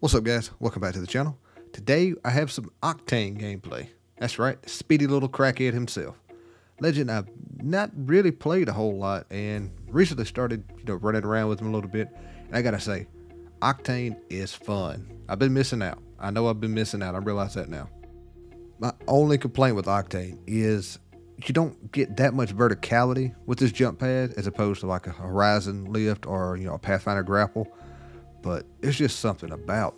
What's up guys? Welcome back to the channel. Today I have some Octane gameplay. That's right, speedy little crackhead himself. Legend I've not really played a whole lot and recently started you know running around with him a little bit. And I gotta say, Octane is fun. I've been missing out. I know I've been missing out. I realize that now. My only complaint with Octane is you don't get that much verticality with this jump pad as opposed to like a Horizon lift or you know a Pathfinder grapple but it's just something about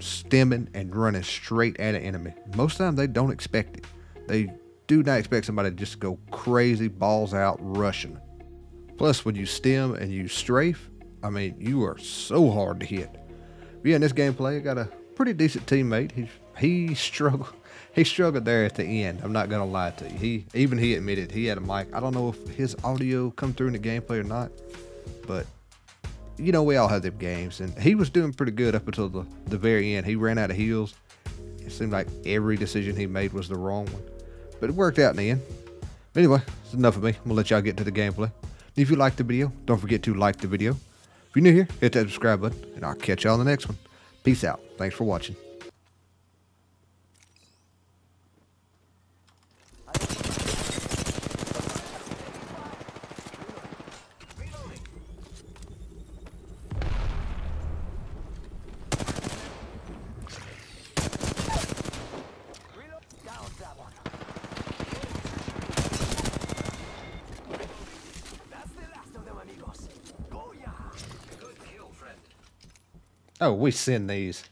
stemming and running straight at an enemy. Most of the time, they don't expect it. They do not expect somebody to just go crazy, balls out, rushing. Plus, when you stem and you strafe, I mean, you are so hard to hit. But yeah, in this gameplay, I got a pretty decent teammate. He he struggled. He struggled there at the end. I'm not gonna lie to you. He even he admitted he had a mic. I don't know if his audio come through in the gameplay or not, but you know, we all have them games, and he was doing pretty good up until the, the very end. He ran out of heals. It seemed like every decision he made was the wrong one, but it worked out in the end. Anyway, that's enough of me. I'm gonna let y'all get to the gameplay. If you liked the video, don't forget to like the video. If you're new here, hit that subscribe button, and I'll catch y'all in the next one. Peace out. Thanks for watching. Oh, we send these.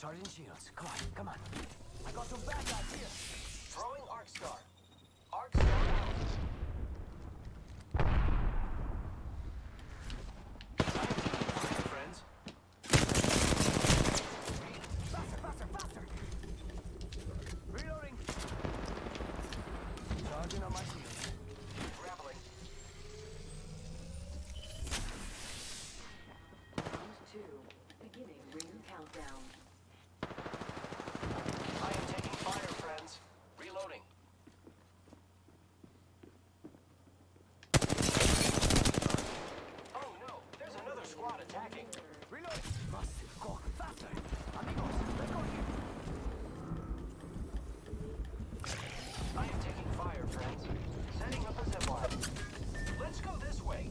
Charging shields. Come on, come on. I got some bad guys here. Throwing Arc Star. Arc Star out. Friends. Faster, faster, faster. Reloading. Charging on my shields. Grappling. Round two, beginning ring countdown. I am taking fire, friends. Reloading. Oh no, there's another squad attacking. Reloading. Massive go faster. Amigos, let's go here. I am taking fire, friends. Setting up a zipline. Let's go this way.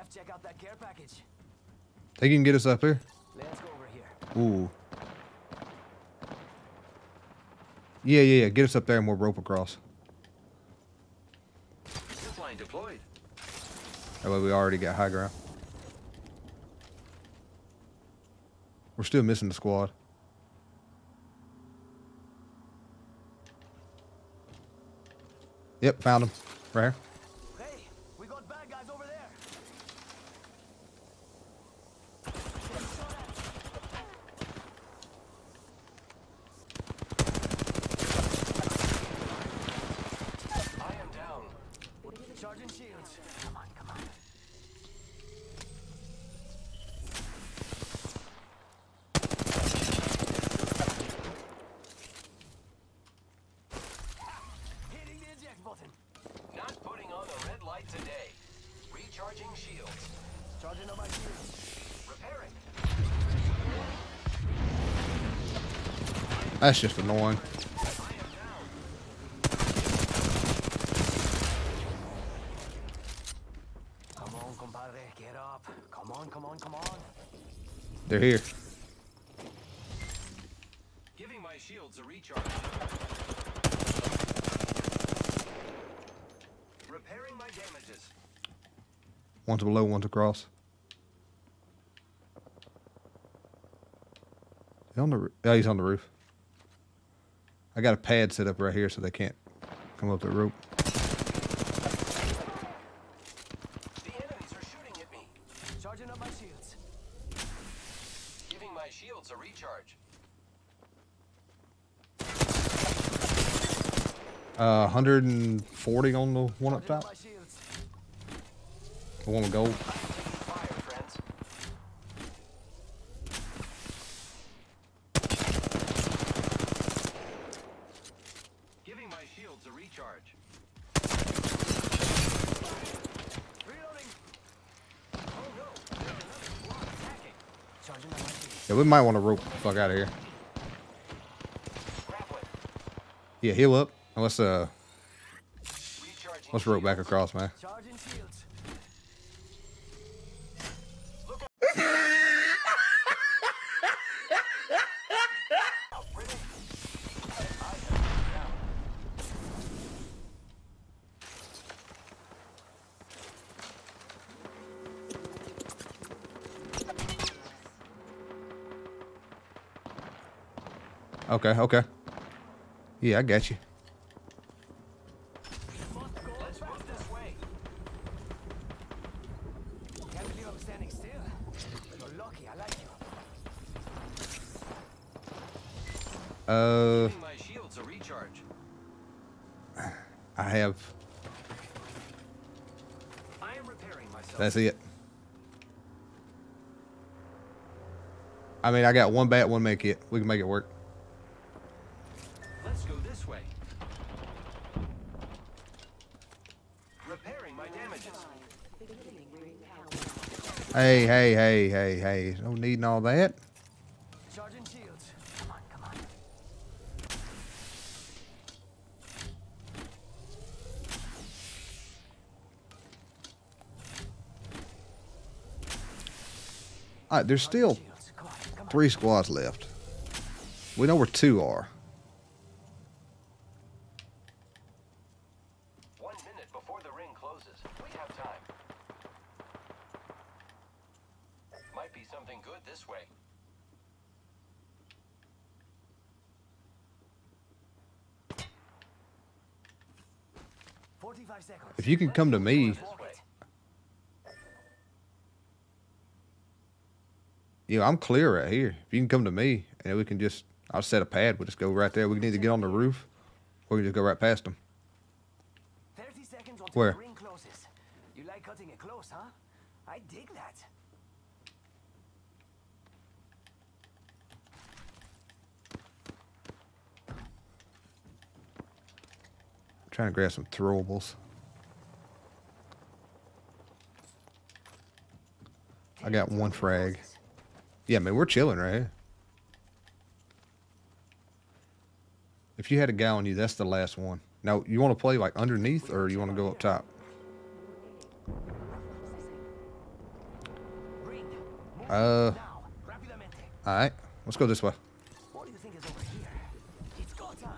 check out that care package. Think you can get us up here? Let's go over here. Ooh. Yeah, yeah, yeah. Get us up there and we'll rope across. Zipline deployed. Oh, that way we already got high ground. We're still missing the squad. Yep, found him. Right here. That's just annoying. Come on, compadre, get up. Come on, come on, come on. They're here. Giving my shields a recharge. Repairing my damages. Below, one to cross. on the yeah, he's on the roof. I got a pad set up right here so they can't come up the rope. The enemies are shooting at me. Charging up my shields. Giving my shields a recharge. Uh, 140 on the one up top. The one with gold. Fire, friends. Giving my shields a recharge. Reloading. Oh no, there's another squad attacking. Charging up my shields. Yeah, we might want to rope the fuck out of here. Yeah, heal up. Let's uh, let's rope back across, man. Okay, okay. Yeah, I got you. Uh. I have. I am repairing myself. That's it. I mean, I got one bat, one make it. We can make it work. Let's go this way. Repairing my damages. Five. Beginning ring countdown. Hey, hey, hey, hey, hey. No needing all that. Charging shields. Come on, come on. All right, there's still Come on, come on. three squads left. We know where two are. One minute before the ring closes. We have time. Might be something good this way. Forty-five seconds. If you can come to me, This way. you know, I'm clear right here. If you can come to me, and we can just, I'll set a pad. We'll just go right there. We can either get on the roof, or we can just go right past them. Thirty seconds until Where? the ring closes. You like cutting it close, huh? I dig that. Trying to grab some throwables. I got one frag. Yeah, man, we're chilling right. If you had a guy on you, that's the last one. Now, you want to play like underneath, or you want to go up top? Uh, all right, let's go this way. What do you think is over here? It's go time.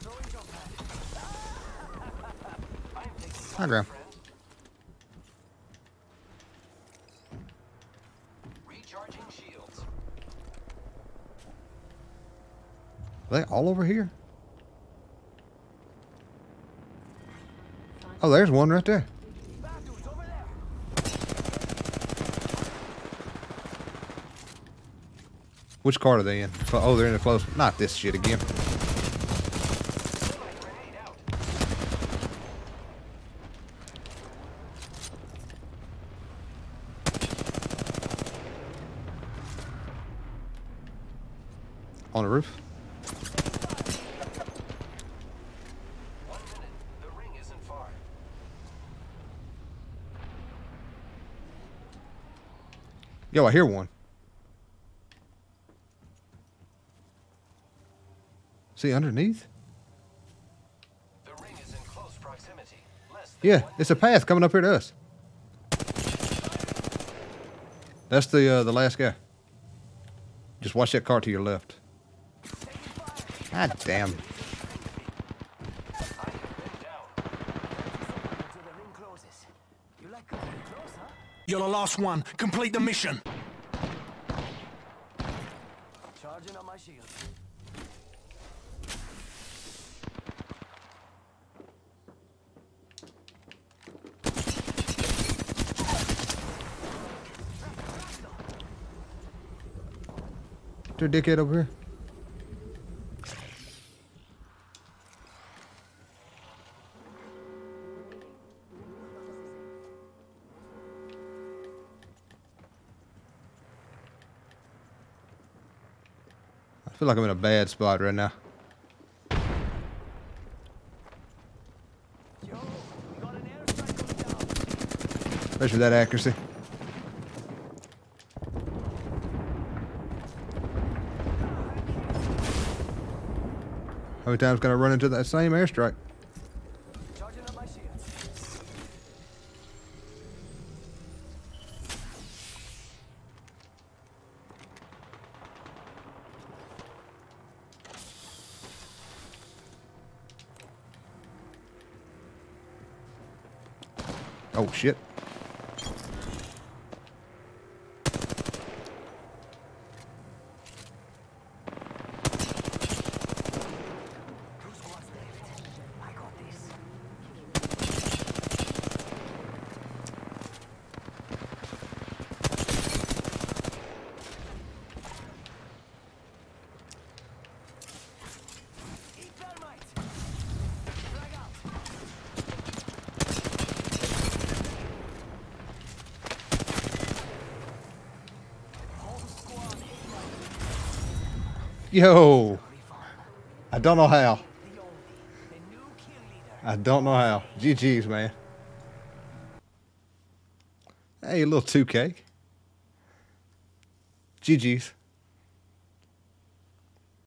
Throwing jump pad. I'm taking Hi, fire, Graham. Recharging shields. Are they all over here? Oh, there's one right there. Bad dudes over there. Which card are they in? Oh, they're in the close. Not this shit again. The roof. Yo, I hear one. See underneath? The ring is in close proximity. Less than Yeah, it's a path coming up here to us. That's the uh, the last guy. Just watch that car to your left. God damn. Until the ring closes. You like coming close, huh? You're the last one. Complete the mission. Charging on my shield. Is dickhead over here? Feel like I'm in a bad spot right now. Especially that accuracy. How many times can I run into that same airstrike? Charging on my shields. Oh shit. Two squads left. I got this. Eat thermite. Frag out. Whole squad hit right Yo! I don't know how. I don't know how. GG's, man. Hey, a little 2K. GG's.